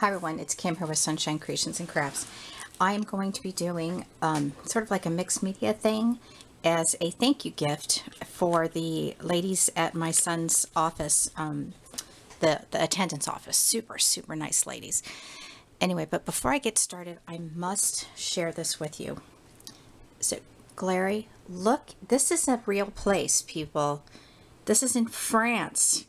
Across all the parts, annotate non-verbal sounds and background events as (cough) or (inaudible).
Hi everyone, it's Kim here with Sunshine Creations and Crafts. I am going to be doing um, sort of like a mixed media thing as a thank you gift for the ladies at my son's office, um, the, the attendance office. Super, super nice ladies. Anyway, but before I get started, I must share this with you. So, Glary, look, this is a real place, people. This is in France.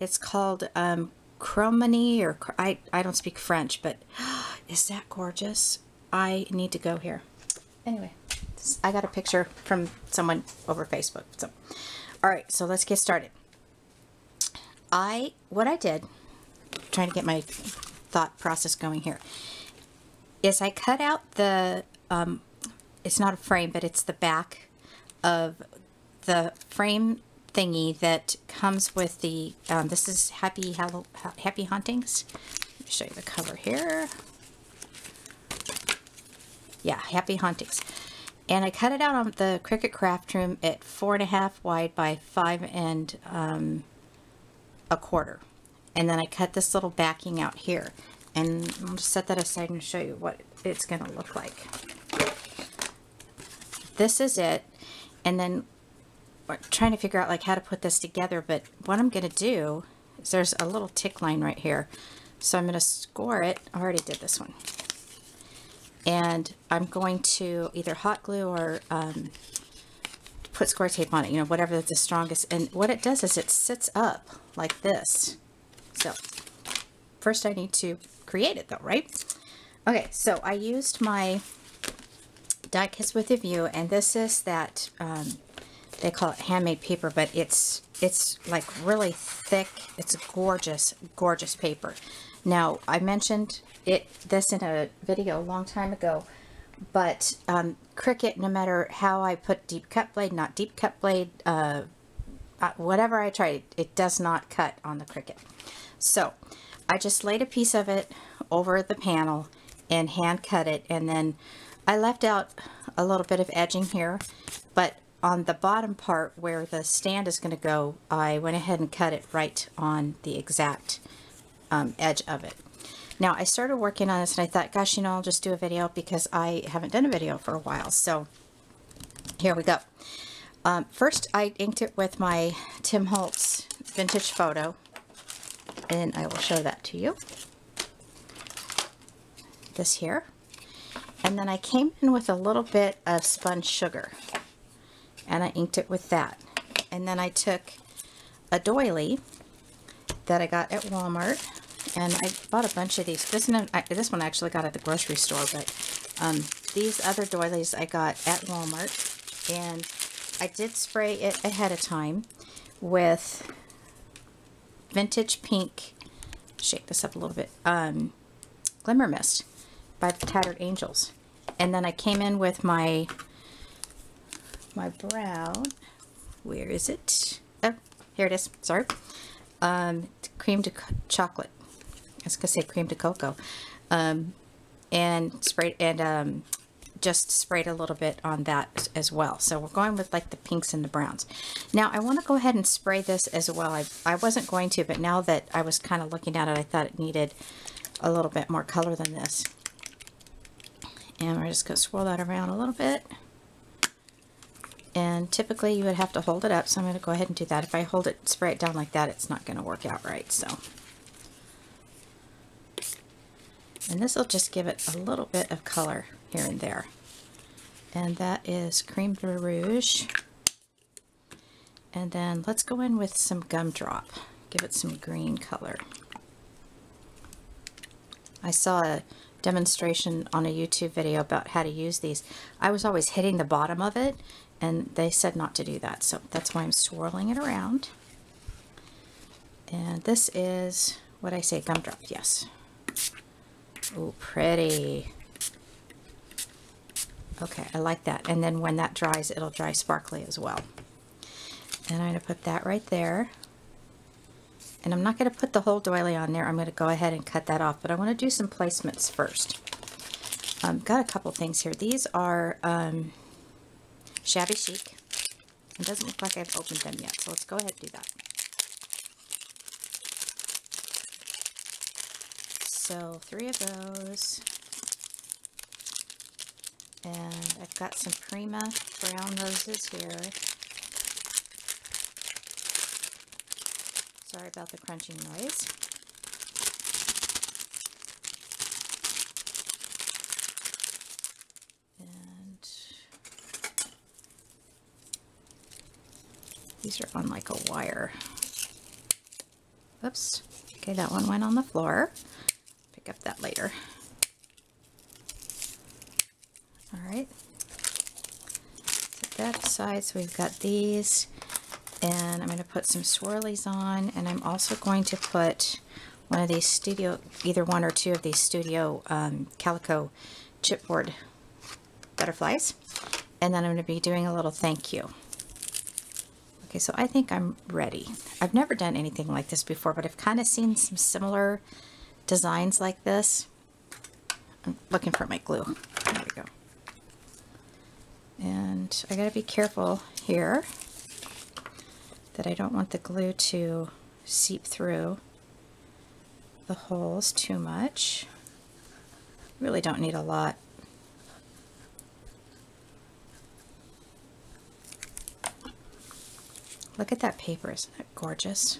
It's called um, Cromany, or I, I don't speak French, but (gasps) is that gorgeous? I need to go here. Anyway, I got a picture from someone over Facebook. So, all right, so let's get started. I, what I did, trying to get my thought process going here, is I cut out the, um, it's not a frame, but it's the back of the frame thingy that comes with the, um, this is Happy Hallow, Happy Hauntings. Let me show you the cover here. Yeah, Happy Hauntings. And I cut it out on the Cricut Craft Room at four and a half wide by five and um, a quarter. And then I cut this little backing out here. And I'll just set that aside and show you what it's going to look like. This is it. And then trying to figure out like how to put this together, but what I'm going to do is there's a little tick line right here. So I'm going to score it. I already did this one. And I'm going to either hot glue or um, put score tape on it, you know, whatever the strongest. And what it does is it sits up like this. So first I need to create it though, right? Okay, so I used my Die Cuts with a View, and this is that um, they call it handmade paper, but it's it's like really thick. It's gorgeous, gorgeous paper. Now, I mentioned it this in a video a long time ago, but um, Cricut, no matter how I put deep cut blade, not deep cut blade, uh, uh, whatever I try, it does not cut on the Cricut. So, I just laid a piece of it over the panel and hand cut it, and then I left out a little bit of edging here, but on the bottom part where the stand is going to go, I went ahead and cut it right on the exact um, edge of it. Now, I started working on this and I thought, gosh, you know, I'll just do a video because I haven't done a video for a while. So here we go. Um, first, I inked it with my Tim Holtz vintage photo and I will show that to you. This here. And then I came in with a little bit of spun sugar and I inked it with that. And then I took a doily that I got at Walmart and I bought a bunch of these. This one, I, this one I actually got at the grocery store, but um, these other doilies I got at Walmart and I did spray it ahead of time with vintage pink, shake this up a little bit, um, Glimmer Mist by the Tattered Angels. And then I came in with my my brown. Where is it? Oh, here it is. Sorry. Um, cream to chocolate. I was gonna say cream to cocoa. Um, and sprayed and um, just sprayed a little bit on that as well. So we're going with like the pinks and the browns. Now I want to go ahead and spray this as well. I, I wasn't going to, but now that I was kind of looking at it, I thought it needed a little bit more color than this. And we're just going to swirl that around a little bit and typically you would have to hold it up so I'm going to go ahead and do that. If I hold it spray it down like that it's not going to work out right so. And this will just give it a little bit of color here and there. And that is Creme de Rouge. And then let's go in with some gumdrop. Give it some green color. I saw a demonstration on a YouTube video about how to use these. I was always hitting the bottom of it and they said not to do that. So that's why I'm swirling it around. And this is what I say gumdrop. Yes. Oh pretty. Okay I like that. And then when that dries it'll dry sparkly as well. And I'm to put that right there. And I'm not going to put the whole doily on there. I'm going to go ahead and cut that off but I want to do some placements first. Um, got a couple things here. These are um, Shabby Chic. It doesn't look like I've opened them yet, so let's go ahead and do that. So three of those. And I've got some Prima brown roses here. Sorry about the crunching noise. These are on like a wire. Oops. Okay, that one went on the floor. Pick up that later. All right. Set that aside. So we've got these. And I'm going to put some swirlies on. And I'm also going to put one of these studio, either one or two of these studio um, calico chipboard butterflies. And then I'm going to be doing a little thank you. Okay, so I think I'm ready. I've never done anything like this before, but I've kind of seen some similar designs like this. I'm looking for my glue. There we go. And I gotta be careful here that I don't want the glue to seep through the holes too much. Really don't need a lot. Look at that paper, isn't that gorgeous?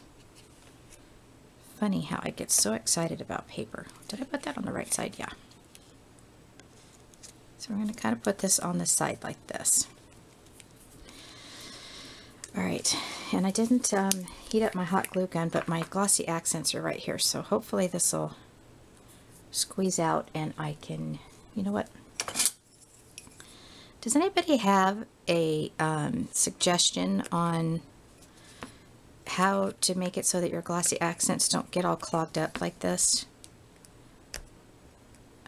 Funny how I get so excited about paper. Did I put that on the right side? Yeah. So we're going to kind of put this on the side like this. Alright, and I didn't um, heat up my hot glue gun, but my glossy accents are right here, so hopefully this will squeeze out and I can, you know what? Does anybody have a um, suggestion on how to make it so that your glossy accents don't get all clogged up like this.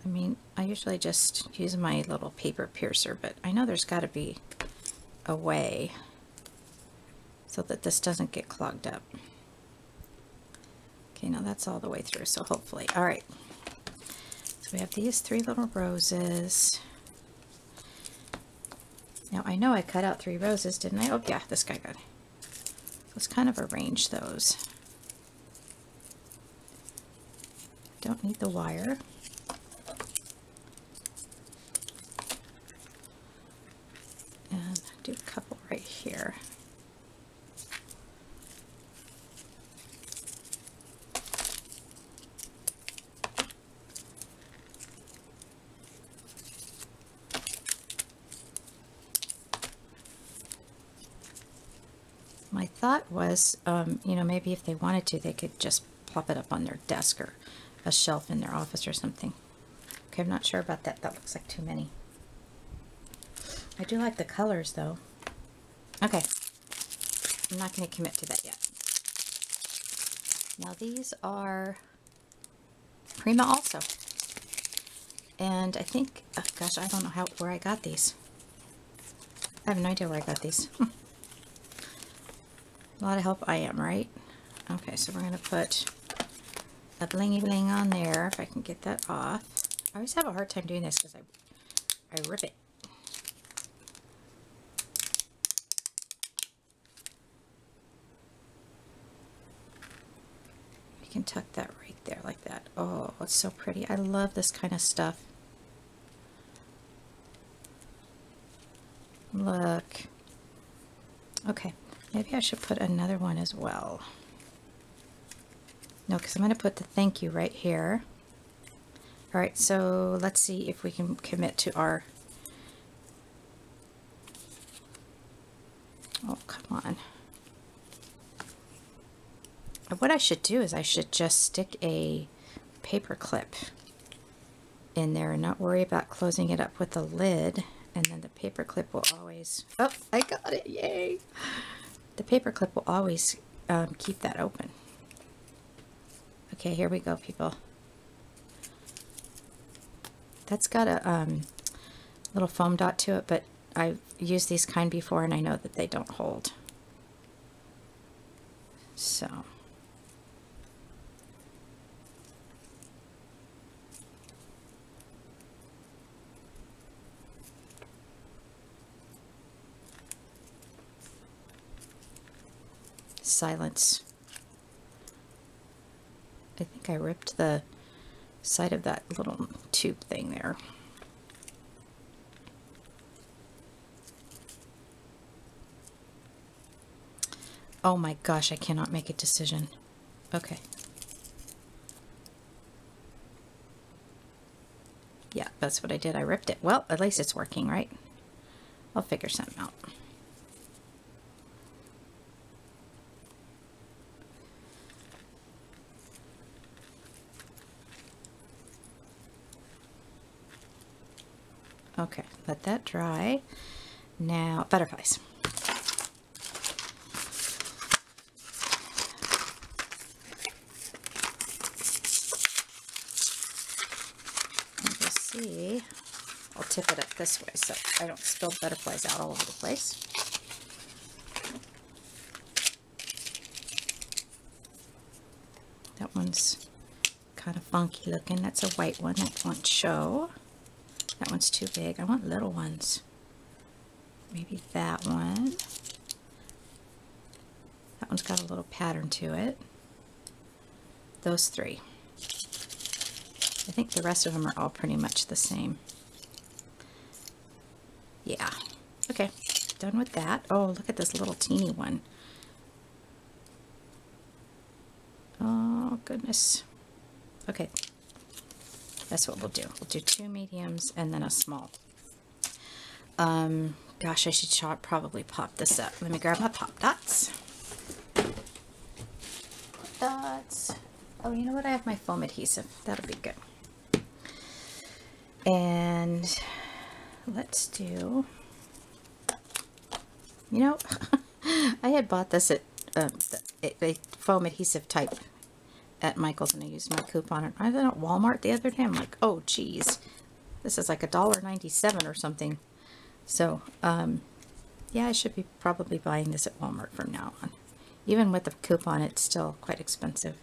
I mean, I usually just use my little paper piercer, but I know there's got to be a way so that this doesn't get clogged up. Okay, now that's all the way through, so hopefully. All right. So we have these three little roses. Now, I know I cut out three roses, didn't I? Oh, yeah, this guy got it. Let's kind of arrange those. Don't need the wire. And do a couple right here. my thought was, um, you know, maybe if they wanted to, they could just plop it up on their desk or a shelf in their office or something. Okay, I'm not sure about that. That looks like too many. I do like the colors, though. Okay. I'm not going to commit to that yet. Now, these are Prima also. And I think, oh gosh, I don't know how where I got these. I have no idea where I got these. (laughs) A lot of help I am, right? Okay, so we're going to put a blingy bling on there, if I can get that off. I always have a hard time doing this because I, I rip it. You can tuck that right there like that. Oh, it's so pretty. I love this kind of stuff. Look. Okay. Maybe I should put another one as well. No, because I'm going to put the thank you right here. All right, so let's see if we can commit to our... Oh, come on. What I should do is I should just stick a paper clip in there and not worry about closing it up with the lid. And then the paper clip will always... Oh, I got it! Yay! The paper clip will always um, keep that open. Okay, here we go, people. That's got a um, little foam dot to it, but I've used these kind before and I know that they don't hold. So... silence. I think I ripped the side of that little tube thing there. Oh my gosh, I cannot make a decision. Okay. Yeah, that's what I did. I ripped it. Well, at least it's working, right? I'll figure something out. Okay, let that dry. Now, butterflies. See. I'll tip it up this way so I don't spill butterflies out all over the place. That one's kind of funky looking. That's a white one. That won't show. That one's too big. I want little ones. Maybe that one. That one's got a little pattern to it. Those three. I think the rest of them are all pretty much the same. Yeah. Okay, done with that. Oh, look at this little teeny one. Oh, goodness. Okay, that's what we'll do. We'll do two mediums and then a small. Um, gosh, I should probably pop this up. Let me grab my pop dots. Dots. Oh, you know what? I have my foam adhesive. That'll be good. And let's do, you know, (laughs) I had bought this at uh, the, a foam adhesive type at Michael's and I used my coupon. I was at Walmart the other day. I'm like, oh, geez, this is like a dollar ninety-seven or something. So, um, yeah, I should be probably buying this at Walmart from now on. Even with the coupon, it's still quite expensive.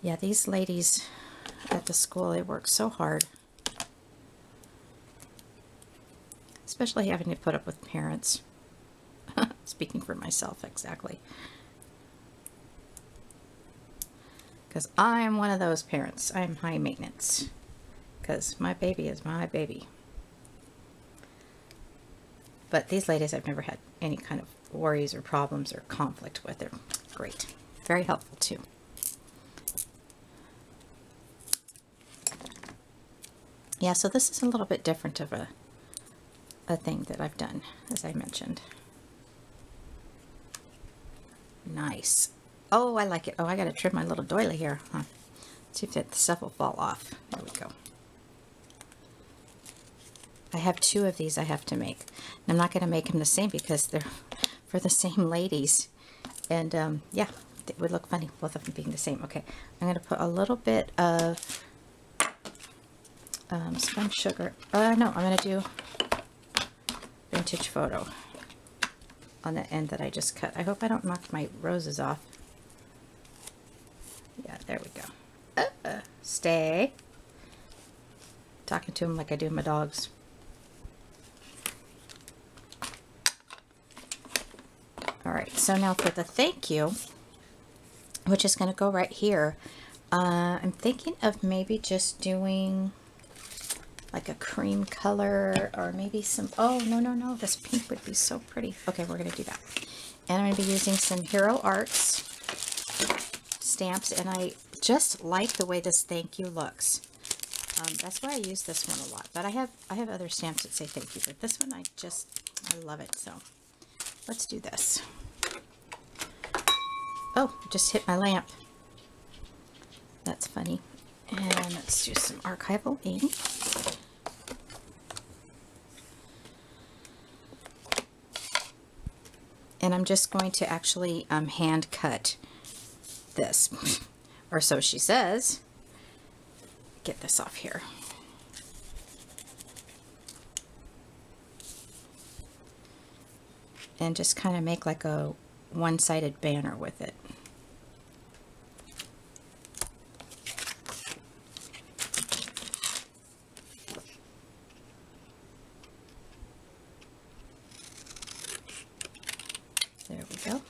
Yeah, these ladies at the school, they work so hard. Especially having to put up with parents. Speaking for myself, exactly. Because I am one of those parents. I am high maintenance. Because my baby is my baby. But these ladies I've never had any kind of worries or problems or conflict with. They're great. Very helpful too. Yeah, so this is a little bit different of a, a thing that I've done, as I mentioned. Nice. Oh, I like it. Oh, I got to trim my little doily here. Huh. See if that stuff will fall off. There we go. I have two of these I have to make. I'm not going to make them the same because they're (laughs) for the same ladies. And um, yeah, it would look funny, both of them being the same. Okay, I'm going to put a little bit of um, sugar. Uh, no, I'm going to do vintage photo on the end that I just cut. I hope I don't knock my roses off. Yeah, there we go. Uh, uh, stay. Talking to him like I do my dogs. All right, so now for the thank you, which is going to go right here, uh, I'm thinking of maybe just doing like a cream color or maybe some, oh, no, no, no, this pink would be so pretty. Okay, we're going to do that. And I'm going to be using some Hero Arts stamps, and I just like the way this thank you looks. Um, that's why I use this one a lot. But I have I have other stamps that say thank you, but this one I just, I love it. So let's do this. Oh, just hit my lamp. That's funny. And let's do some archival ink. And I'm just going to actually um, hand cut this. (laughs) or so she says. Get this off here. And just kind of make like a one-sided banner with it. There we go.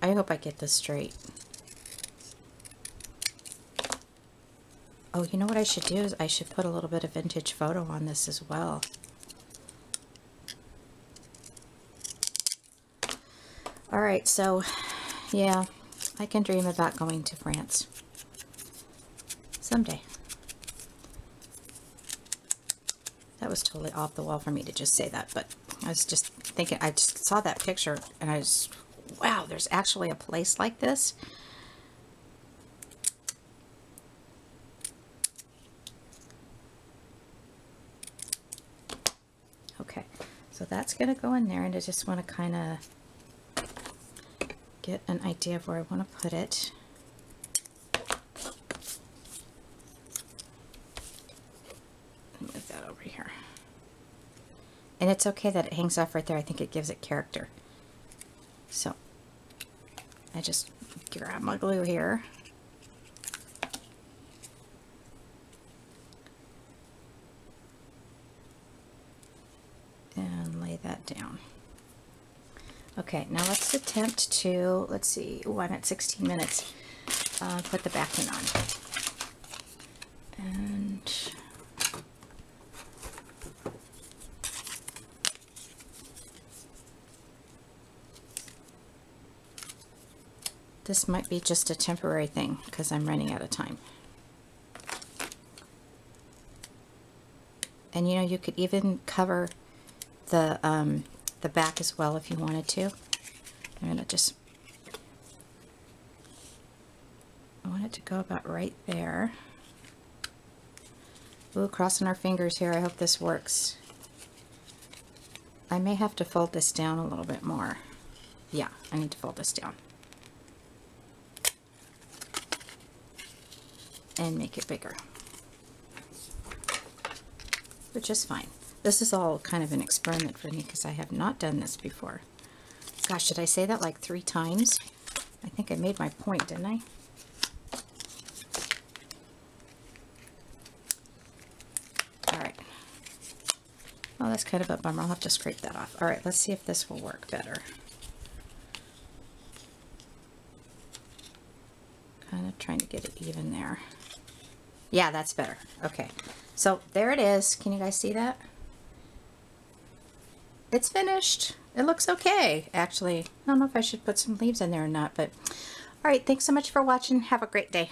I hope I get this straight. Oh, you know what I should do is I should put a little bit of vintage photo on this as well. All right, so yeah, I can dream about going to France someday. That was totally off the wall for me to just say that, but I was just thinking, I just saw that picture and I was, wow, there's actually a place like this. Okay, so that's going to go in there and I just want to kind of get an idea of where I want to put it. Move that over here. And it's okay that it hangs off right there. I think it gives it character. I just grab my glue here. And lay that down. Okay, now let's attempt to, let's see, one at 16 minutes, uh, put the backing on. And This might be just a temporary thing because I'm running out of time. And you know, you could even cover the, um, the back as well if you wanted to. I'm going to just, I want it to go about right there. Ooh, crossing our fingers here. I hope this works. I may have to fold this down a little bit more. Yeah, I need to fold this down. And make it bigger. Which is fine. This is all kind of an experiment for me because I have not done this before. Gosh, did I say that like three times? I think I made my point, didn't I? Alright. Oh, that's kind of a bummer. I'll have to scrape that off. Alright, let's see if this will work better. Kind of trying to get it even there. Yeah, that's better. Okay. So there it is. Can you guys see that? It's finished. It looks okay, actually. I don't know if I should put some leaves in there or not, but all right. Thanks so much for watching. Have a great day.